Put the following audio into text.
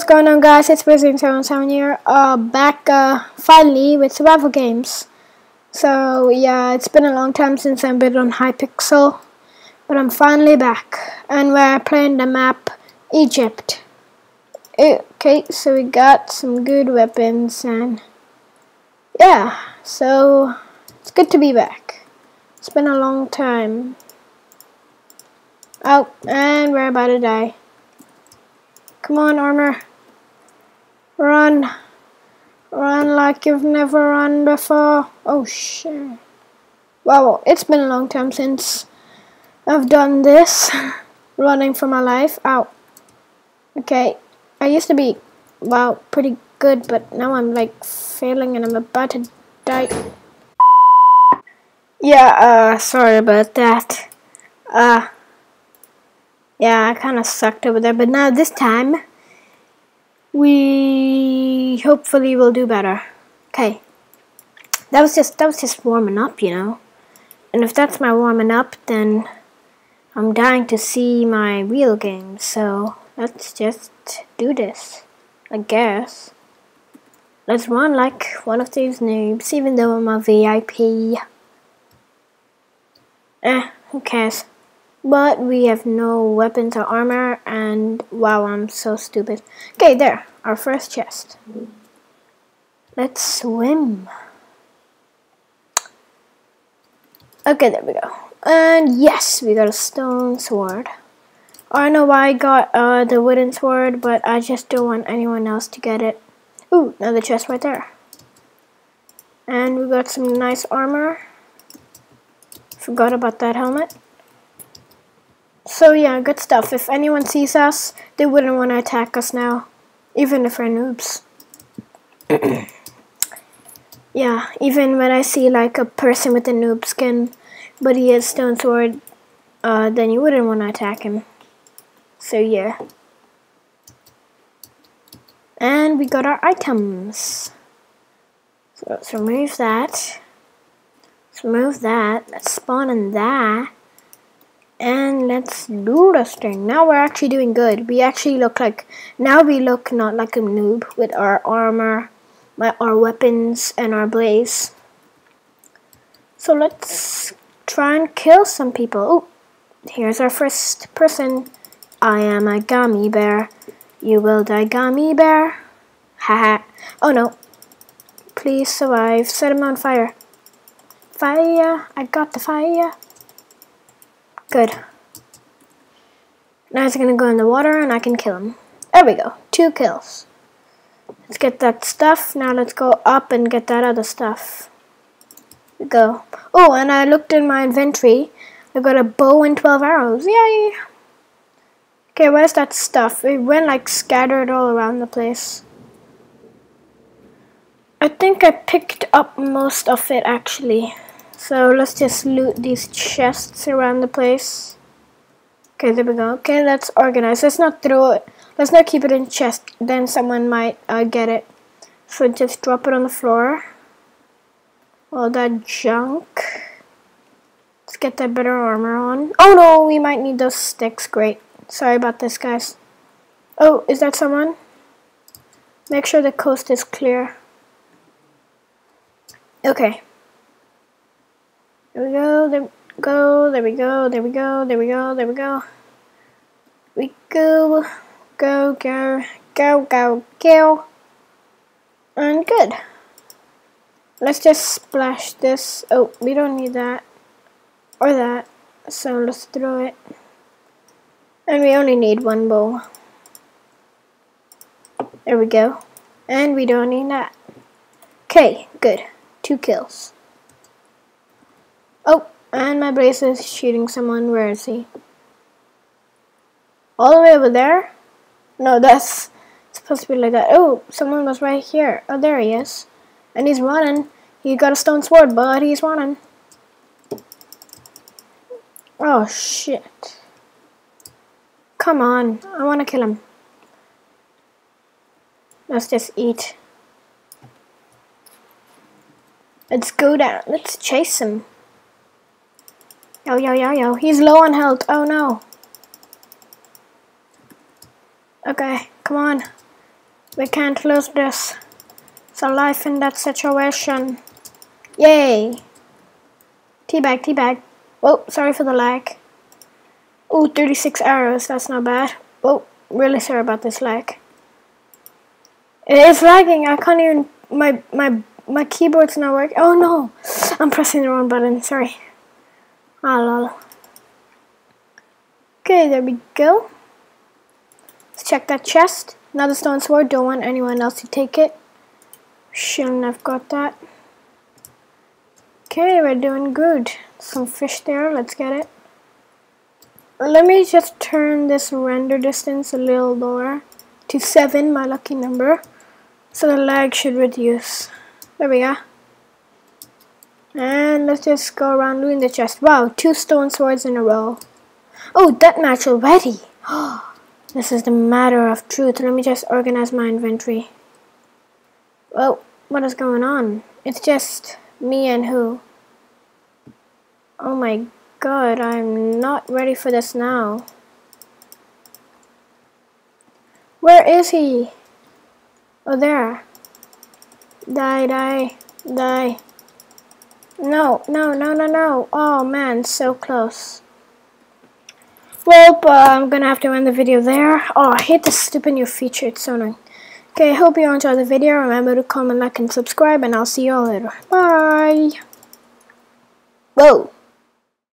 what's going on guys, it's Wizard77 here, uh, back, uh, finally with survival games. So, yeah, it's been a long time since I've been on Hypixel, but I'm finally back, and we're playing the map Egypt. Okay, so we got some good weapons, and, yeah, so, it's good to be back. It's been a long time. Oh, and we're about to die. Come on, armor. Run. Run like you've never run before. Oh, shit. Wow, it's been a long time since I've done this. Running for my life. Ow. Okay. I used to be, wow, pretty good, but now I'm like failing and I'm about to die. Yeah, uh, sorry about that. Uh, yeah, I kind of sucked over there, but now this time, we hopefully will do better. Okay, that was just that was just warming up, you know. And if that's my warming up, then I'm dying to see my real game. So let's just do this, I guess. Let's run like one of these noobs, even though I'm a VIP. Eh, who cares? But we have no weapons or armor, and wow, I'm so stupid. Okay, there, our first chest. Let's swim. Okay, there we go. And yes, we got a stone sword. I don't know why I got uh, the wooden sword, but I just don't want anyone else to get it. Ooh, another chest right there. And we got some nice armor. Forgot about that helmet. So yeah, good stuff. If anyone sees us, they wouldn't want to attack us now. Even if we're noobs. yeah, even when I see like a person with a noob skin, but he has stone sword, uh, then you wouldn't want to attack him. So yeah. And we got our items. So let's remove that. Let's remove that. Let's spawn in that. And let's do this thing. Now we're actually doing good. We actually look like, now we look not like a noob with our armor, my, our weapons, and our blaze. So let's try and kill some people. Oh, here's our first person. I am a gummy bear. You will die, gummy bear. Haha. oh no. Please survive. Set him on fire. Fire. I got the fire. Good. Now he's gonna go in the water and I can kill him. There we go. Two kills. Let's get that stuff. Now let's go up and get that other stuff. We Go. Oh, and I looked in my inventory. I got a bow and 12 arrows. Yay! Okay, where's that stuff? It went like scattered all around the place. I think I picked up most of it actually. So let's just loot these chests around the place. Okay, there we go. Okay, let's organize. Let's not throw it. Let's not keep it in chest. Then someone might uh, get it. So just drop it on the floor. All that junk. Let's get that better armor on. Oh no, we might need those sticks. Great. Sorry about this, guys. Oh, is that someone? Make sure the coast is clear. Okay. There we go, there we go, there we go, there we go, there we go, there we go. We go, go, go, go, go, go. And good. Let's just splash this. Oh, we don't need that. Or that. So let's throw it. And we only need one bow. There we go. And we don't need that. Okay, good. Two kills. Oh, and my blaze is shooting someone. Where is he? All the way over there? No, that's supposed to be like that. Oh, someone was right here. Oh, there he is. And he's running. He got a stone sword, but he's running. Oh, shit. Come on. I want to kill him. Let's just eat. Let's go down. Let's chase him. Yo, yo, yo, yo. He's low on health. Oh, no. Okay, come on. We can't lose this. It's life in that situation. Yay! Teabag, teabag. Oh, sorry for the lag. Oh, 36 arrows, that's not bad. Oh, really sorry about this lag. It's lagging, I can't even, my, my, my keyboard's not working. Oh no, I'm pressing the wrong button, sorry. Ah, lol. Okay, there we go. Let's check that chest. Another stone sword, don't want anyone else to take it. Shouldn't have got that. Okay, we're doing good. Some fish there, let's get it. Let me just turn this render distance a little lower to 7, my lucky number. So the lag should reduce. There we go. And let's just go around doing the chest. Wow, two stone swords in a row. Oh, that match already. this is the matter of truth. Let me just organize my inventory. Well, what is going on? It's just me and who? Oh my god, I'm not ready for this now. Where is he? Oh, there. Die, die, die. No, no, no, no, no. Oh man, so close. Well, uh, I'm gonna have to end the video there. Oh, I hate this stupid new feature. It's so annoying. Okay, I hope you enjoyed the video. Remember to comment, like, and subscribe, and I'll see you all later. Bye. Whoa.